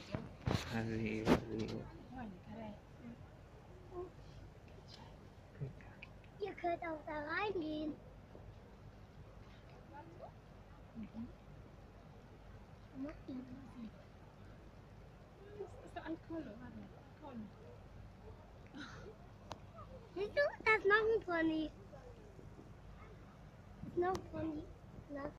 so. Arrivo, arrivo. Ihr könnt auch da reingehen. Macht das? Ist doch ein warte. Kolle. Siehst du, das ist noch ein Pony. Da ist noch ein Pony. Na,